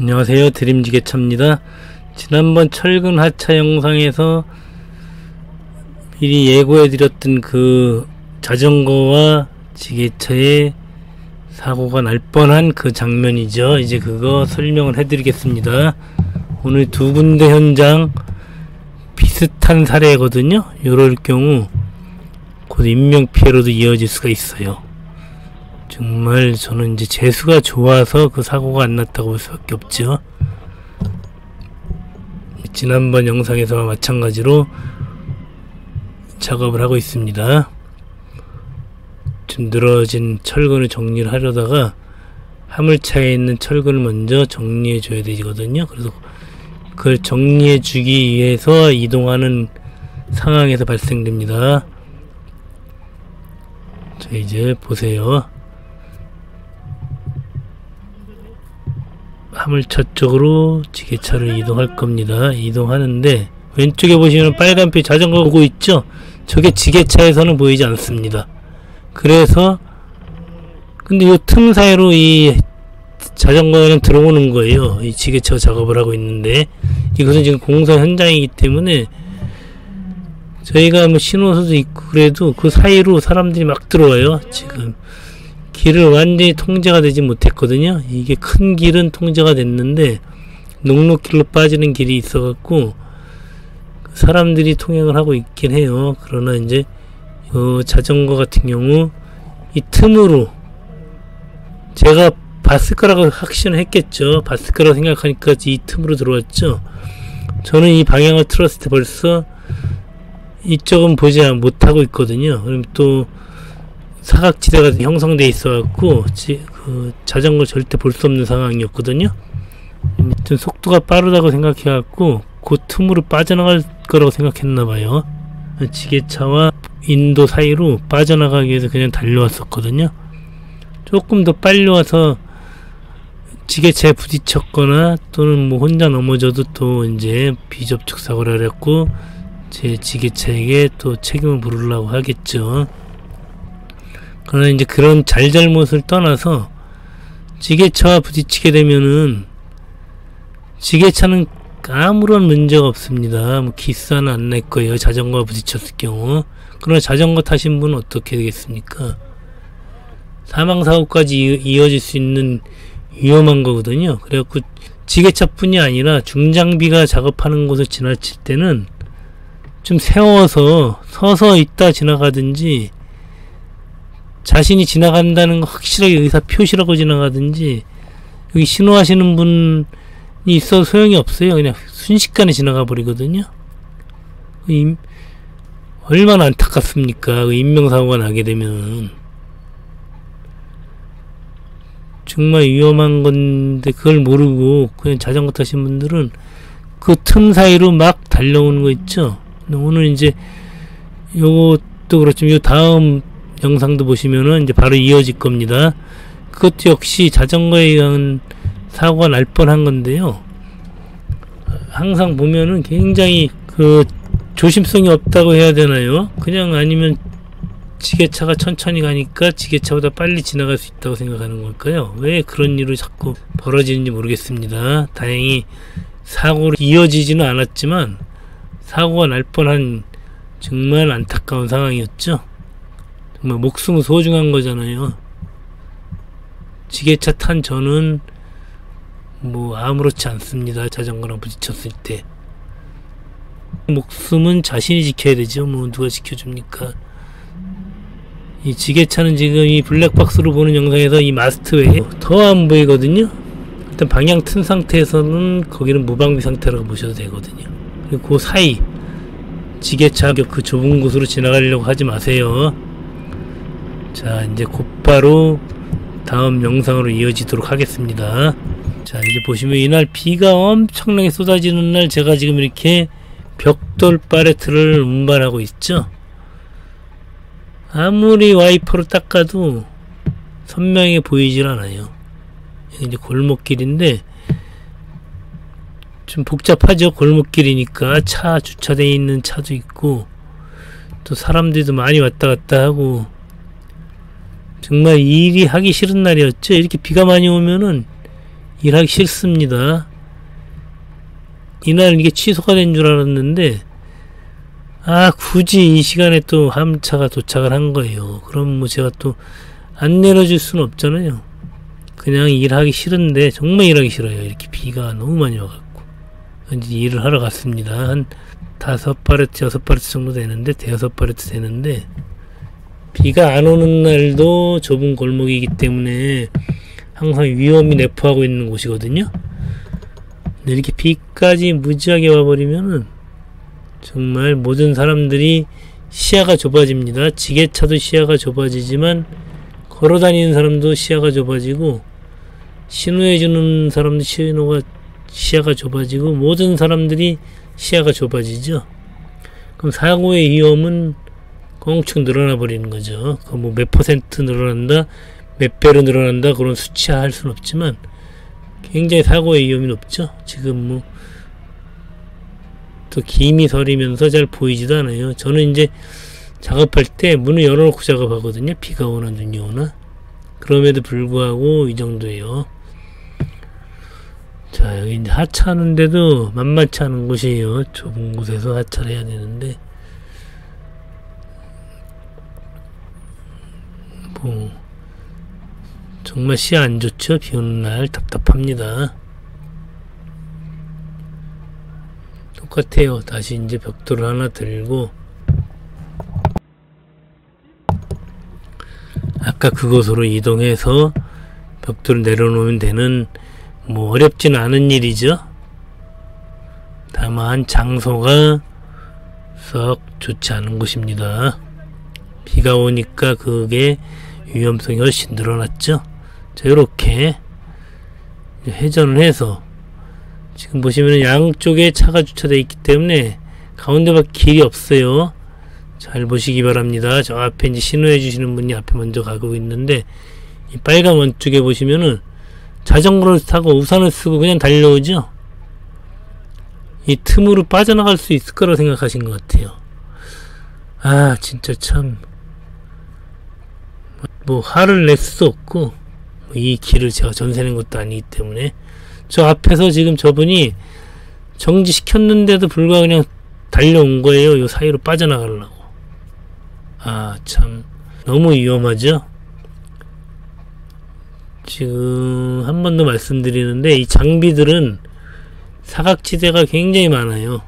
안녕하세요. 드림지게차입니다. 지난번 철근 하차 영상에서 미리 예고해드렸던 그 자전거와 지게차의 사고가 날 뻔한 그 장면이죠. 이제 그거 설명을 해드리겠습니다. 오늘 두 군데 현장 비슷한 사례거든요. 이럴 경우 곧 인명피해로도 이어질 수가 있어요 정말 저는 이제 재수가 좋아서 그 사고가 안 났다고 볼 수밖에 없죠. 지난번 영상에서와 마찬가지로 작업을 하고 있습니다. 좀 늘어진 철근을 정리를 하려다가 화물차에 있는 철근을 먼저 정리해 줘야 되거든요. 그래서 그걸 정리해 주기 위해서 이동하는 상황에서 발생됩니다. 자, 이제 보세요. 화물차 쪽으로 지게차를 이동할 겁니다. 이동하는데 왼쪽에 보시면 빨간빛 자전거 오고 있죠? 저게 지게차에서는 보이지 않습니다. 그래서 근데 이 틈 사이로 이 자전거는 들어오는 거예요. 이 지게차가 작업을 하고 있는데 이것은 지금 공사 현장이기 때문에 저희가 뭐 신호수도 있고 그래도 그 사이로 사람들이 막 들어와요. 지금 길을 완전히 통제가 되지 못했거든요. 이게 큰 길은 통제가 됐는데 녹록길로 빠지는 길이 있어갖고 사람들이 통행을 하고 있긴 해요. 그러나 이제 어, 자전거 같은 경우 이 틈으로 제가 봤을 거라고 확신을 했겠죠. 봤을 거라고 생각하니까 이 틈으로 들어왔죠. 저는 이 방향을 틀었을 때 벌써 이쪽은 보지 못하고 있거든요. 그럼 또 사각지대가 형성돼 있어갖고 그 자전거 절대 볼 수 없는 상황이었거든요. 아무튼 속도가 빠르다고 생각해갖고 그 틈으로 빠져나갈 거라고 생각했나봐요. 지게차와 인도 사이로 빠져나가기 위해서 그냥 달려왔었거든요. 조금 더 빨리 와서 지게차에 부딪혔거나 또는 뭐 혼자 넘어져도 또 이제 비접촉 사고를 했고 제 지게차에게 또 책임을 물으려고 하겠죠. 그러나 이제 그런 잘잘못을 떠나서 지게차와 부딪히게 되면은 지게차는 아무런 문제가 없습니다. 뭐 기사는 안 낼 거예요. 자전거와 부딪혔을 경우. 그러나 자전거 타신 분은 어떻게 되겠습니까? 사망사고까지 이어질 수 있는 위험한 거거든요. 그래갖고 지게차뿐이 아니라 중장비가 작업하는 곳을 지나칠 때는 좀 세워서 서서 있다 지나가든지 자신이 지나간다는 거 확실하게 의사 표시라고 지나가든지 여기 신호하시는 분이 있어 소용이 없어요. 그냥 순식간에 지나가 버리거든요. 임, 얼마나 안타깝습니까? 그 인명사고가 나게 되면 정말 위험한 건데 그걸 모르고 그냥 자전거 타신 분들은 그 틈 사이로 막 달려오는 거 있죠. 오늘 이제 요것도 그렇지만 요 다음 영상도 보시면은 이제 바로 이어질 겁니다. 그것도 역시 자전거에 의한 사고가 날 뻔한 건데요. 항상 보면은 굉장히 그 조심성이 없다고 해야 되나요? 그냥 아니면 지게차가 천천히 가니까 지게차보다 빨리 지나갈 수 있다고 생각하는 걸까요? 왜 그런 일이 자꾸 벌어지는지 모르겠습니다. 다행히 사고로 이어지지는 않았지만 사고가 날 뻔한 정말 안타까운 상황이었죠. 정말 목숨은 소중한 거잖아요. 지게차 탄 저는 뭐 아무렇지 않습니다. 자전거랑 부딪혔을 때. 목숨은 자신이 지켜야 되죠. 뭐 누가 지켜줍니까? 이 지게차는 지금 이 블랙박스로 보는 영상에서 이 마스트 외에 더 안 보이거든요. 일단 방향 튼 상태에서는 거기는 무방비 상태라고 보셔도 되거든요. 그리고 그 사이 지게차 그 좁은 곳으로 지나가려고 하지 마세요. 자 이제 곧바로 다음 영상으로 이어지도록 하겠습니다. 자 이제 보시면 이날 비가 엄청나게 쏟아지는 날 제가 지금 이렇게 벽돌 팔레트를 운반하고 있죠. 아무리 와이퍼로 닦아도 선명해 보이질 않아요. 이제 골목길인데 좀 복잡하죠? 골목길이니까. 차 주차되어 있는 차도 있고 또 사람들도 많이 왔다 갔다 하고 정말 일이 하기 싫은 날이었죠. 이렇게 비가 많이 오면은 일하기 싫습니다. 이날 이게 취소가 된 줄 알았는데 아 굳이 이 시간에 또 한 차가 도착을 한 거예요. 그럼 뭐 제가 또 안 내려줄 수는 없잖아요. 그냥 일하기 싫은데 정말 일하기 싫어요. 이렇게 비가 너무 많이 와갖고 이제 일을 하러 갔습니다. 한 다섯 파레트 여섯 파레트 정도 되는데 대여섯 파레트 되는데 비가 안 오는 날도 좁은 골목이기 때문에 항상 위험이 내포하고 있는 곳이거든요. 근데 이렇게 비까지 무지하게 와버리면은 정말 모든 사람들이 시야가 좁아집니다. 지게차도 시야가 좁아지지만 걸어다니는 사람도 시야가 좁아지고 신호해주는 사람도 신호가 시야가 좁아지고 모든 사람들이 시야가 좁아지죠. 그럼 사고의 위험은 껑충 늘어나 버리는 거죠. 그 뭐 몇 퍼센트 늘어난다, 몇 배로 늘어난다 그런 수치화할 수는 없지만 굉장히 사고의 위험이 높죠. 지금 뭐 또 김이 서리면서 잘 보이지도 않아요. 저는 이제 작업할 때 문을 열어놓고 작업하거든요. 비가 오나 눈이 오나. 그럼에도 불구하고 이 정도예요. 자 여기 이제 하차하는데도 만만치 않은 곳이에요. 좁은 곳에서 하차를 해야 되는데 뭐 정말 시야 안 좋죠. 비 오는 날 답답합니다. 똑같아요. 다시 이제 벽돌을 하나 들고 아까 그곳으로 이동해서 벽돌을 내려놓으면 되는 뭐 어렵지는 않은 일이죠. 다만 장소가 썩 좋지 않은 곳입니다. 비가 오니까 그게 위험성이 훨씬 늘어났죠. 자, 이렇게 회전을 해서 지금 보시면 양쪽에 차가 주차되어 있기 때문에 가운데밖에 길이 없어요. 잘 보시기 바랍니다. 저 앞에 이제 신호해 주시는 분이 앞에 먼저 가고 있는데 이 빨간 원쪽에 보시면은 자전거를 타고 우산을 쓰고 그냥 달려오죠. 이 틈으로 빠져나갈 수 있을 거라고 생각하신 것 같아요. 아 진짜 참 뭐 화를 낼 수도 없고 뭐이 길을 제가 전세낸 것도 아니기 때문에 저 앞에서 지금 저분이 정지시켰는데도 불구하고 그냥 달려온 거예요. 요 사이로 빠져나가려고. 아, 참. 너무 위험하죠? 지금 한 번 더 말씀드리는데 이 장비들은 사각지대가 굉장히 많아요.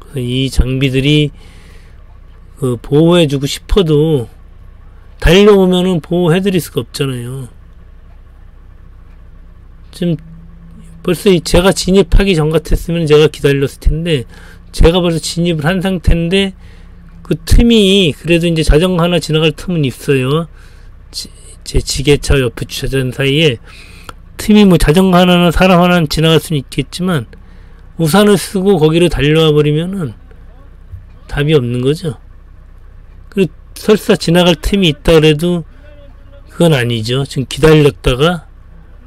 그래서 이 장비들이 그 보호해주고 싶어도 달려오면은 보호해드릴 수가 없잖아요. 지금 벌써 제가 진입하기 전 같았으면 제가 기다렸을 텐데 제가 벌써 진입을 한 상태인데 그 틈이 그래도 이제 자전거 하나 지나갈 틈은 있어요. 제 지게차 옆에 주차장 사이에 틈이 뭐 자전거 하나나 사람 하나 지나갈 수는 있겠지만 우산을 쓰고 거기로 달려와 버리면은 답이 없는 거죠. 설사 지나갈 틈이 있다 그래도 그건 아니죠. 지금 기다렸다가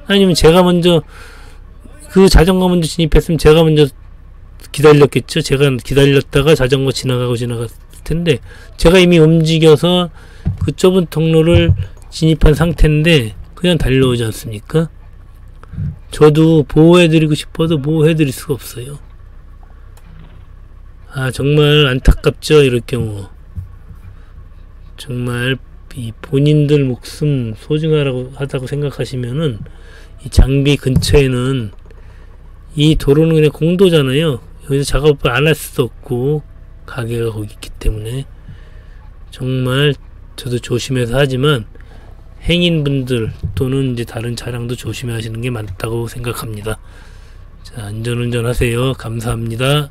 아니면 제가 먼저 그 자전거 먼저 진입했으면 제가 먼저 기다렸겠죠. 제가 기다렸다가 자전거 지나가고 지나갔을 텐데 제가 이미 움직여서 그 좁은 통로를 진입한 상태인데 그냥 달려오지 않습니까? 저도 보호해드리고 싶어도 보호해드릴 수가 없어요. 아 정말 안타깝죠 이럴 경우 정말 이 본인들 목숨 소중하다고 하다고 생각하시면은 이 장비 근처에는 이 도로는 그냥 공도잖아요. 여기서 작업을 안 할 수도 없고 가게가 거기 있기 때문에 정말 저도 조심해서 하지만 행인분들 또는 이제 다른 차량도 조심하시는 게 맞다고 생각합니다. 자, 안전운전 하세요. 감사합니다.